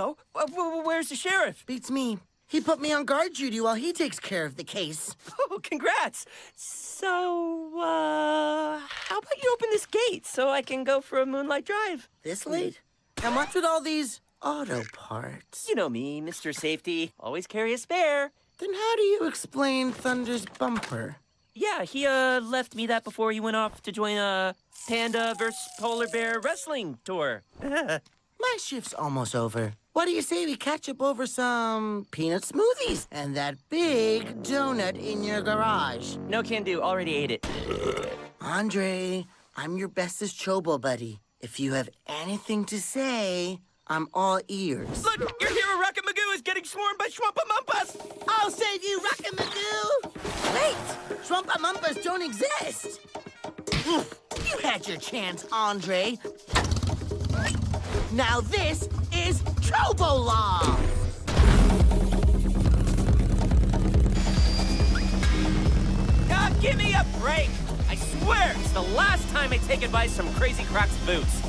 Uh, wh- wh- where's the sheriff? Beats me. He put me on guard duty while he takes care of the case. Oh, congrats. So, uh, how about you open this gate so I can go for a moonlight drive? This late? And what's with all these auto parts? You know me, Mr. Safety. Always carry a spare. Then how do you explain Thunder's bumper? Yeah, he, uh, left me that before he went off to join a Panda versus Polar Bear wrestling tour. My shift's almost over. What do you say we catch up over some peanut smoothies and that big donut in your garage? no can do, already ate it. Andre, I'm your bestest chobo buddy. If you have anything to say, I'm all ears. Look, your hero Rocket Magoo is getting swarmed by Schwampa I'll save you, Rocket Magoo! Wait! Schwampa don't exist! You had your chance, Andre. Now this is Trobo Law! Ah, give me a break! I swear, it's the last time I take advice from Crazy Croc's boots.